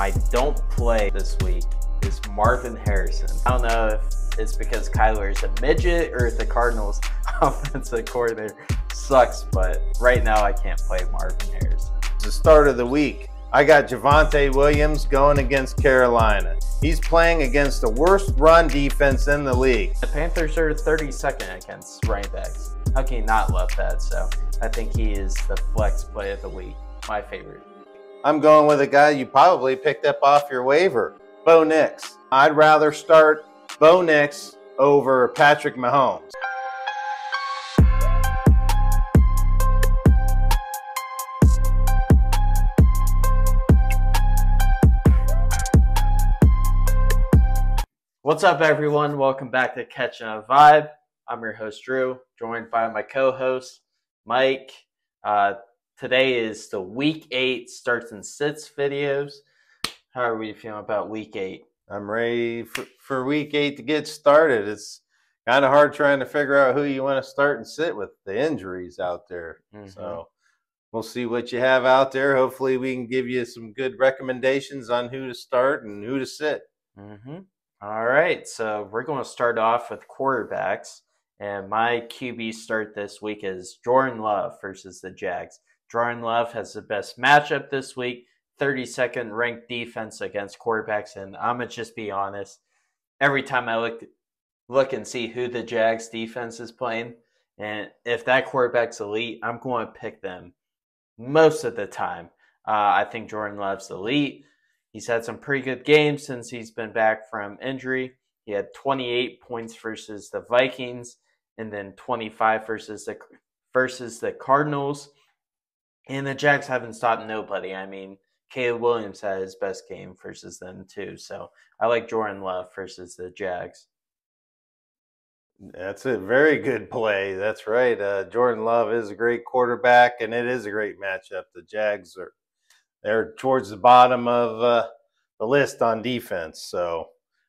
My don't play this week is Marvin Harrison. I don't know if it's because Kyler is a midget or if the Cardinals offensive coordinator sucks, but right now I can't play Marvin Harrison. It's the start of the week. I got Javonte Williams going against Carolina. He's playing against the worst run defense in the league. The Panthers are 32nd against running backs. How can you not love that? So I think he is the flex play of the week. My favorite. I'm going with a guy you probably picked up off your waiver, Bo Nix. I'd rather start Bo Nix over Patrick Mahomes. What's up, everyone? Welcome back to Catching a Vibe. I'm your host, Drew, joined by my co host, Mike. Uh, today is the week eight starts and sits videos. How are we feeling about week eight? I'm ready for, for week eight to get started. It's kind of hard trying to figure out who you want to start and sit with the injuries out there. Mhm. So we'll see what you have out there. Hopefully, we can give you some good recommendations on who to start and who to sit. Mm-hmm. All right, so we're going to start off with quarterbacks, and my QB start this week is Jordan Love versus the Jags. Jordan Love has the best matchup this week, 32nd ranked defense against quarterbacks, and I'm gonna just be honest. Every time I look look and see who the Jags defense is playing, and if that quarterback's elite, I'm going to pick them most of the time. Uh, I think Jordan Love's elite. He's had some pretty good games since he's been back from injury. He had 28 points versus the Vikings, and then 25 versus the versus the Cardinals. And the Jags haven't stopped nobody. I mean, Caleb Williams had his best game versus them too. So I like Jordan Love versus the Jags. That's a very good play. That's right. Uh, Jordan Love is a great quarterback, and it is a great matchup. The Jags are they're towards the bottom of uh, the list on defense, so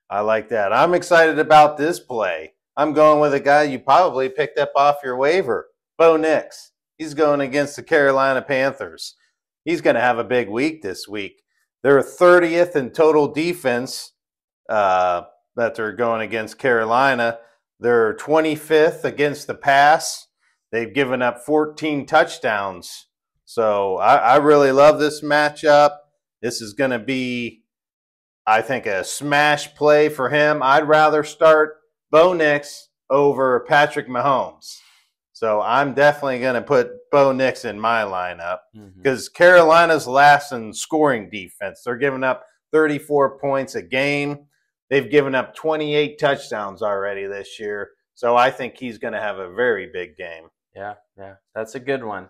I like that. I'm excited about this play. I'm going with a guy you probably picked up off your waiver, Bo Nix. He's going against the Carolina Panthers. He's going to have a big week this week. They're 30th in total defense uh, that they're going against Carolina. They're 25th against the pass. They've given up 14 touchdowns. So I, I really love this matchup. This is going to be, I think, a smash play for him. I'd rather start Bo Nix over Patrick Mahomes. So I'm definitely going to put Bo Nix in my lineup mm-hmm. because Carolina's last in scoring defense. They're giving up 34 points a game. They've given up 28 touchdowns already this year. So I think he's going to have a very big game. Yeah, yeah, that's a good one.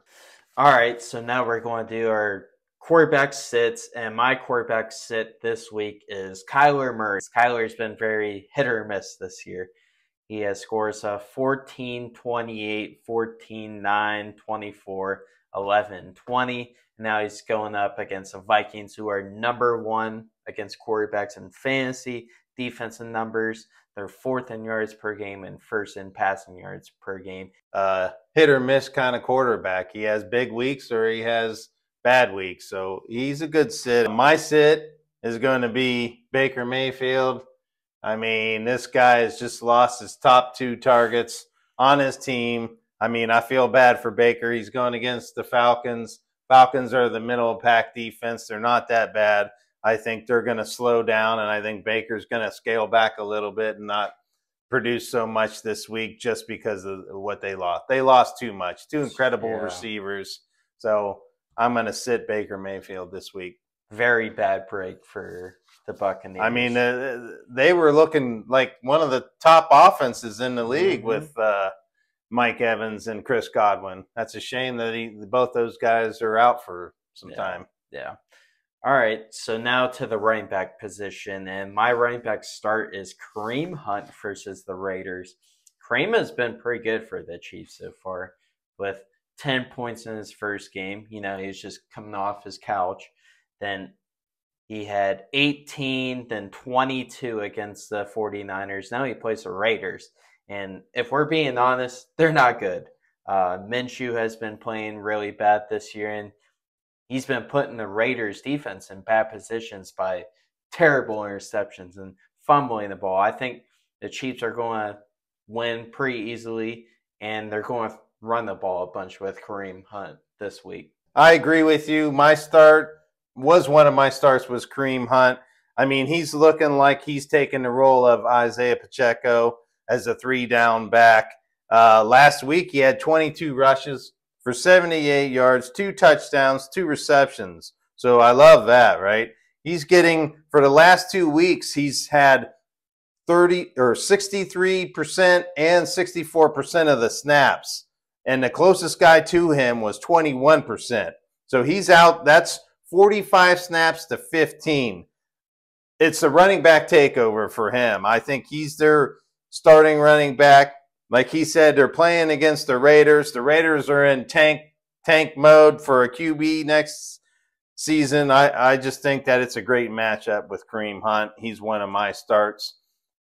All right, so now we're going to do our quarterback sits, and my quarterback sit this week is Kyler Murray. Kyler's been very hit or miss this year. He has scores of 14, 28, 14, 9, 24, 11, 20. And Now he's going up against the Vikings, who are number one against quarterbacks in fantasy, defensive numbers. They're fourth in yards per game and first in passing yards per game. Uh, hit or miss kind of quarterback. He has big weeks or he has bad weeks. So he's a good sit. My sit is going to be Baker Mayfield. I mean, this guy has just lost his top two targets on his team. I mean, I feel bad for Baker. He's going against the Falcons. Falcons are the middle of pack defense. They're not that bad. I think they're going to slow down, and I think Baker's going to scale back a little bit and not produce so much this week just because of what they lost. They lost too much, two incredible Yeah. receivers. So I'm going to sit Baker Mayfield this week. Very bad break for the Buccaneers. I mean, uh, they were looking like one of the top offenses in the league Mhm. with uh, Mike Evans and Chris Godwin. That's a shame that he, both those guys are out for some Yeah. time. Yeah. All right. So now to the running back position. And my running back start is Kareem Hunt versus the Raiders. Kareem has been pretty good for the Chiefs so far with 10 points in his first game. You know, he was just coming off his couch. Then he had 18, then 22 against the 49ers. Now he plays the Raiders. And if we're being honest, they're not good. Uh, Minshew has been playing really bad this year, and he's been putting the Raiders defense in bad positions by terrible interceptions and fumbling the ball. I think the Chiefs are going to win pretty easily, and they're going to run the ball a bunch with Kareem Hunt this week. I agree with you. My start was one of my starts was Kareem Hunt. I mean, he's looking like he's taking the role of Isaiah Pacheco as a three down back. Uh, last week, he had 22 rushes for 78 yards, two touchdowns, two receptions. So I love that, right? He's getting, for the last two weeks, he's had 30 or 63% and 64% of the snaps. And the closest guy to him was 21%. So he's out. That's 45 snaps to 15. It's a running back takeover for him. I think he's their starting running back. Like he said, they're playing against the Raiders. The Raiders are in tank tank mode for a QB next season. I, I just think that it's a great matchup with Kareem Hunt. He's one of my starts.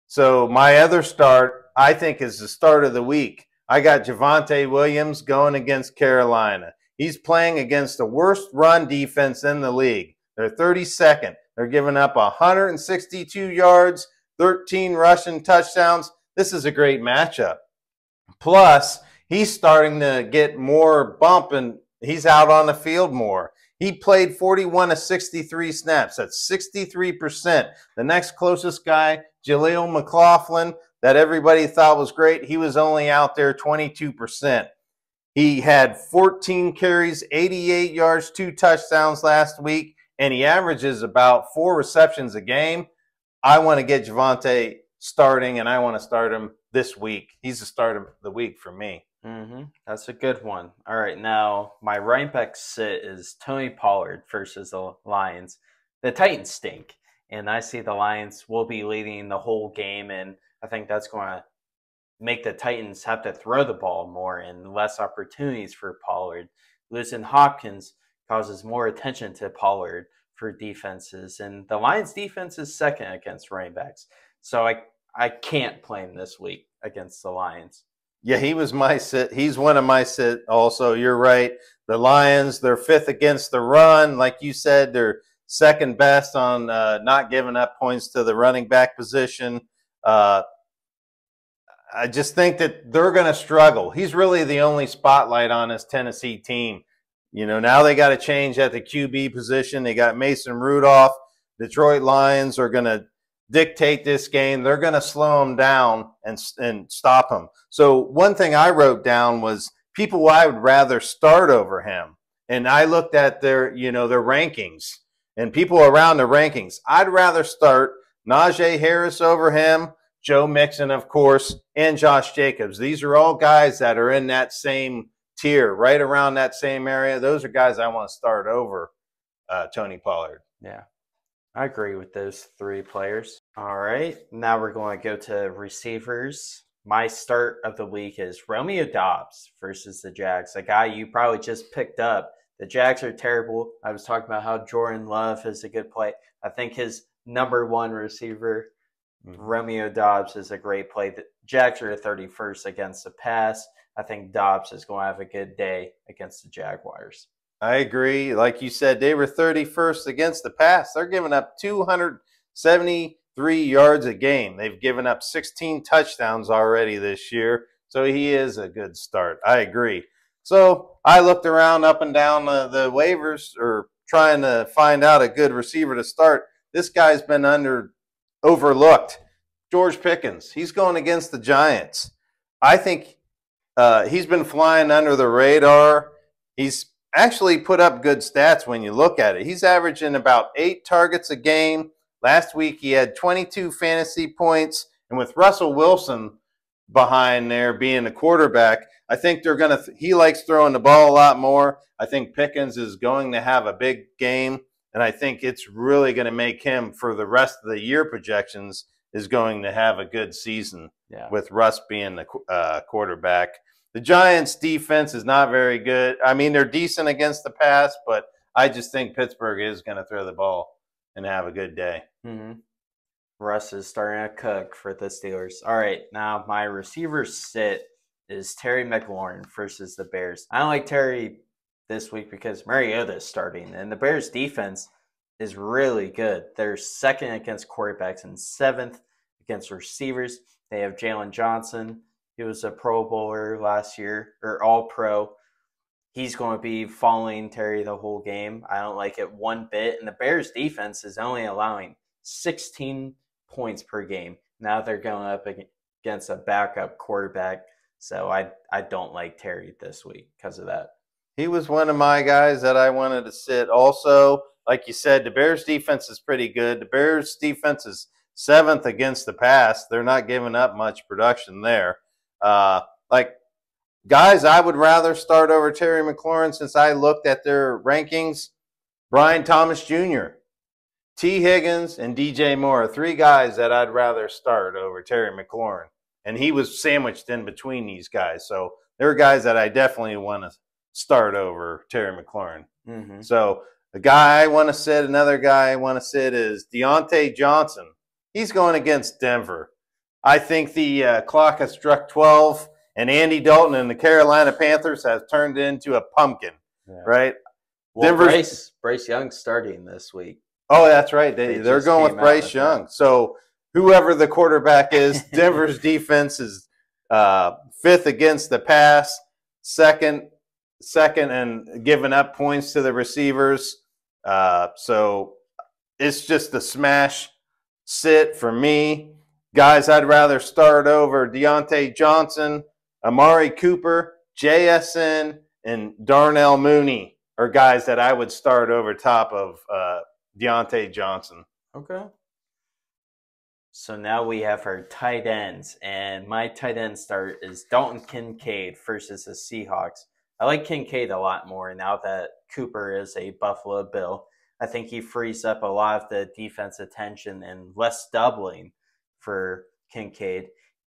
So my other start, I think, is the start of the week. I got Javonte Williams going against Carolina. He's playing against the worst run defense in the league. They're 32nd. They're giving up 162 yards, 13 rushing touchdowns. This is a great matchup. Plus, he's starting to get more bump and he's out on the field more. He played 41 of 63 snaps. That's 63%. The next closest guy, Jaleel McLaughlin, that everybody thought was great, he was only out there 22%. He had 14 carries, 88 yards, two touchdowns last week, and he averages about four receptions a game. I want to get Javonte starting, and I want to start him this week. He's the start of the week for me. Mm-hmm. That's a good one. All right, now my running back sit is Tony Pollard versus the Lions. The Titans stink, and I see the Lions will be leading the whole game, and I think that's going to make the Titans have to throw the ball more and less opportunities for Pollard. Losing Hopkins causes more attention to Pollard for defenses, and the Lions' defense is second against running backs. So I I can't play him this week against the Lions. Yeah, he was my sit. He's one of my sit. Also, you're right. The Lions, they're fifth against the run. Like you said, they're second best on uh, not giving up points to the running back position. Uh, I just think that they're going to struggle. He's really the only spotlight on this Tennessee team. You know, now they got to change at the QB position. They got Mason Rudolph. Detroit Lions are going to dictate this game. They're going to slow them down and, and stop him. So one thing I wrote down was people I would rather start over him. And I looked at their, you know, their rankings and people around the rankings. I'd rather start Najee Harris over him, Joe Mixon, of course, and Josh Jacobs. These are all guys that are in that same tier, right around that same area. Those are guys I want to start over uh, Tony Pollard. Yeah. I agree with those three players. All right. Now we're going to go to receivers. My start of the week is Romeo Doubs versus the Jags, a guy you probably just picked up. The Jags are terrible. I was talking about how Jordan Love is a good play. I think his number one receiver, mm-hmm. Romeo Doubs is a great play. The Jags are 31st against the pass. I think Doubs is going to have a good day against the Jaguars. I agree. Like you said, they were 31st against the pass. They're giving up 273 yards a game. They've given up 16 touchdowns already this year. So he is a good start. I agree. So I looked around up and down the, the waivers or trying to find out a good receiver to start. This guy's been under overlooked. George Pickens. He's going against the Giants. I think uh, he's been flying under the radar. He's actually put up good stats when you look at it. He's averaging about eight targets a game. Last week he had 22 fantasy points, and with Russell Wilson behind there being a quarterback, I think they're going to. He likes throwing the ball a lot more. I think Pickens is going to have a big game, and I think it's really going to make him for the rest of the year projections is going to have a good season yeah. with Russ being the uh, quarterback. The Giants' defense is not very good. I mean, they're decent against the pass, but I just think Pittsburgh is going to throw the ball and have a good day. Mm-hmm. Russ is starting to cook for the Steelers. All right, now my receiver sit is Terry McLaurin versus the Bears. I don't like Terry this week because Mariota is starting, and the Bears defense is really good. They're second against quarterbacks and seventh against receivers. They have Jaylon Johnson. He was a Pro Bowler last year, or All Pro. He's going to be following Terry the whole game. I don't like it one bit. And the Bears defense is only allowing 16 points per game. Now they're going up against a backup quarterback. So I I don't like Terry this week because of that. He was one of my guys that I wanted to sit. Also, like you said, the Bears defense is pretty good. The Bears defense is seventh against the pass. They're not giving up much production there. Uh, like guys, I would rather start over Terry McLaurin since I looked at their rankings. Brian Thomas Jr., Tee Higgins, and DJ Moore, three guys that I'd rather start over Terry McLaurin. And he was sandwiched in between these guys. So there are guys that I definitely want to start over Terry McLaurin. Mm-hmm. So the guy I want to sit, another guy I want to sit is Diontae Johnson. He's going against Denver. I think the uh, clock has struck 12, and Andy Dalton and the Carolina Panthers has turned into a pumpkin, yeah. right? Well, Denver's, Bryce, Bryce Young starting this week. Oh, that's right. They, they are going with Bryce with Young. That. So whoever the quarterback is, Denver's defense is uh, fifth against the pass, second, second, and giving up points to the receivers. Uh, so it's just a smash sit for me. Guys, I'd rather start over Diontae Johnson, Amari Cooper, JSN, and Darnell Mooney are guys that I would start over top of uh, Diontae Johnson. Okay. So now we have our tight ends, and my tight end start is Dalton Kincaid versus the Seahawks. I like Kincaid a lot more now that Cooper is a Buffalo Bill. I think he frees up a lot of the defense attention and less doubling for Kincaid.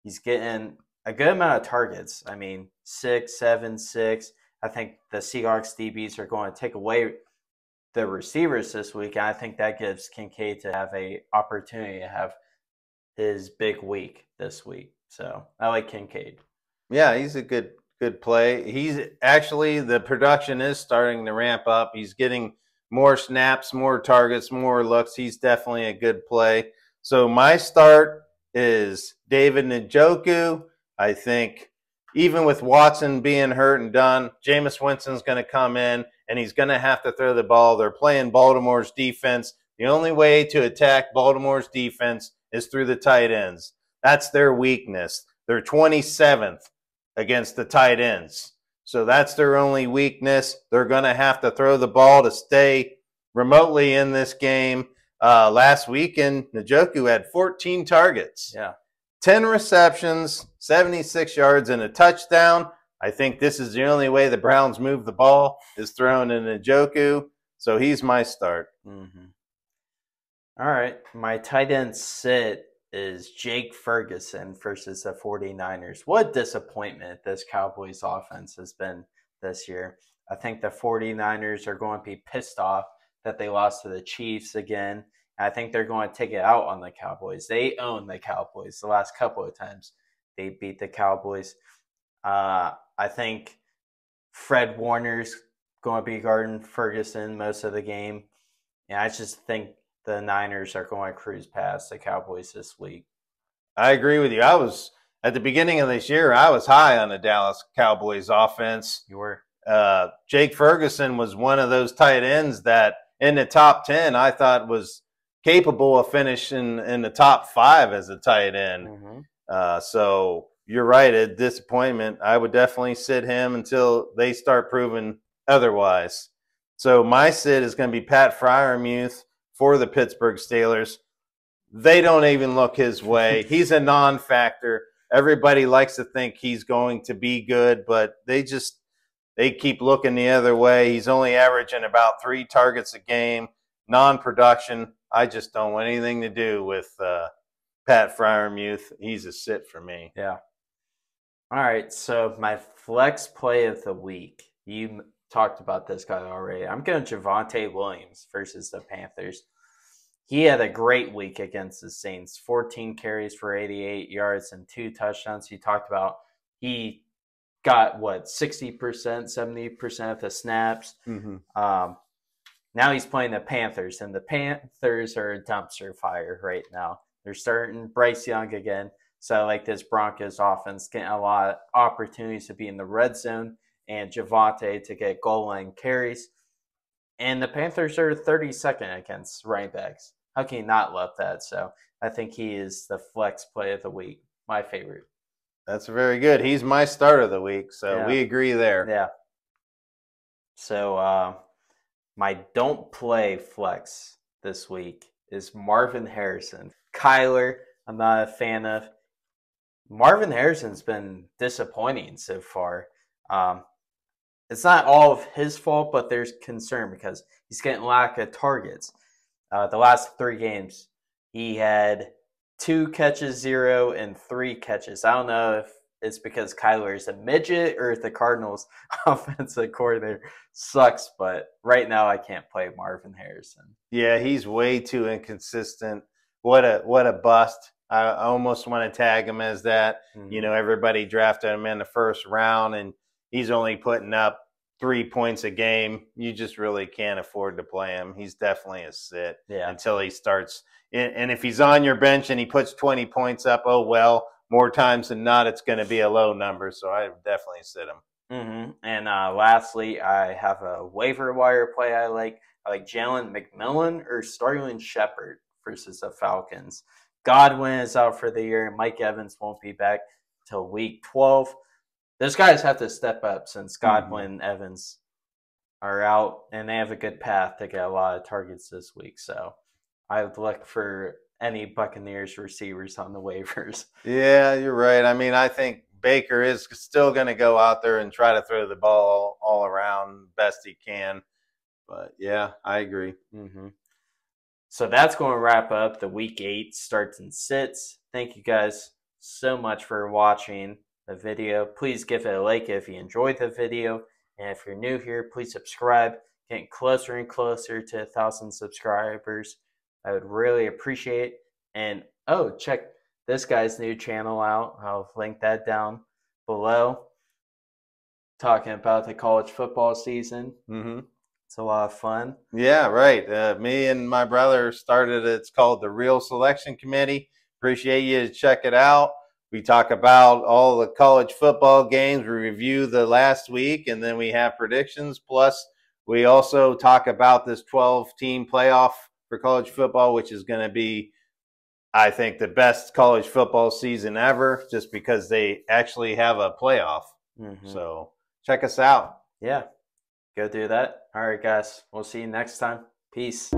He's getting a good amount of targets. I mean, six, seven, six. I think the Seahawks DBs are going to take away the receivers this week. And I think that gives Kincaid to have a opportunity to have his big week this week. So I like Kincaid. Yeah, he's a good good play. He's actually the production is starting to ramp up. He's getting more snaps, more targets, more looks. He's definitely a good play. So my start is David Njoku. I think even with Watson being hurt and done, Jameis Winston's going to come in and he's going to have to throw the ball. They're playing Baltimore's defense. The only way to attack Baltimore's defense is through the tight ends. That's their weakness. They're 27th against the tight ends. So that's their only weakness. They're going to have to throw the ball to stay remotely in this game. Uh, last weekend, Njoku had 14 targets. Yeah. 10 receptions, 76 yards, and a touchdown. I think this is the only way the Browns move the ball is thrown in Njoku. So he's my start. Mm-hmm. All right. My tight end sit is Jake Ferguson versus the 49ers. What disappointment this Cowboys offense has been this year. I think the 49ers are going to be pissed off that they lost to the Chiefs again. I think they're going to take it out on the Cowboys. They own the Cowboys the last couple of times they beat the Cowboys. Uh, I think Fred Warner's going to be guarding Ferguson most of the game. And I just think the Niners are going to cruise past the Cowboys this week. I agree with you. I was at the beginning of this year, I was high on the Dallas Cowboys offense. You were. Uh, Jake Ferguson was one of those tight ends that in the top 10, I thought was capable of finishing in the top five as a tight end. Mm-hmm. Uh, so you're right, a disappointment. I would definitely sit him until they start proving otherwise. So my sit is going to be Pat Freiermuth for the Pittsburgh Steelers. They don't even look his way. He's a non-factor. Everybody likes to think he's going to be good, but they just they keep looking the other way. He's only averaging about three targets a game, non-production. I just don't want anything to do with uh, Pat Freiermuth. He's a sit for me. Yeah. All right. So my flex play of the week. You talked about this guy already. I'm going Javonte Williams versus the Panthers. He had a great week against the Saints 14 carries for 88 yards and two touchdowns. He talked about he got what 60%, 70% of the snaps. Mm-hmm. Um, now he's playing the Panthers, and the Panthers are a dumpster fire right now. They're starting Bryce Young again. So I like this Broncos offense getting a lot of opportunities to be in the red zone and Javonte to get goal line carries. And the Panthers are 32nd against running backs. How can you not love that? So I think he is the flex play of the week, my favorite. That's very good. He's my start of the week, so Yeah. we agree there. Yeah. So uh, my don't play flex this week is Marvin Harrison. Kyler, I'm not a fan of. Marvin Harrison's been disappointing so far. Um, it's not all of his fault, but there's concern because he's getting lack of targets. Uh, the last three games, he had two catches, zero, and three catches. I don't know if it's because Kyler is a midget or if the Cardinals offensive coordinator sucks, but right now I can't play Marvin Harrison. Yeah, he's way too inconsistent. What a what a bust. I I almost want to tag him as that. You know, everybody drafted him in the first round, and he's only putting up three points a game. You just really can't afford to play him. He's definitely a sit yeah, until he starts. And if he's on your bench and he puts 20 points up, oh well, more times than not, it's going to be a low number. So I definitely sit him. hmm And uh, lastly, I have a waiver wire play I like. I like Jalen McMillan or Sterling Shepard versus the Falcons. Godwin is out for the year, Mike Evans won't be back till week 12. Those guys have to step up since Godwin and Evans are out, and they have a good path to get a lot of targets this week. So I would look for any Buccaneers receivers on the waivers. Yeah, you're right. I mean, I think Baker is still going to go out there and try to throw the ball all around best he can. But yeah, I agree. hmm So that's going to wrap up the week eight starts and sits. Thank you guys so much for watching the video. Please give it a like if you enjoyed the video. And if you're new here, please subscribe. Getting closer and closer to a thousand subscribers. I would really appreciate it. And oh, check this guy's new channel out. I'll link that down below. Talking about the college football season. hmm It's a lot of fun. Yeah, right. Uh, me and my brother started. It's called the Real Selection Committee. Appreciate you to check it out. We talk about all the college football games. We review the last week, and then we have predictions. Plus, we also talk about this 12 team playoff for college football, which is going to be, I think, the best college football season ever, just because they actually have a playoff. Mhm. So check us out. yeah, go do that. All right, guys. We'll see you next time. Peace.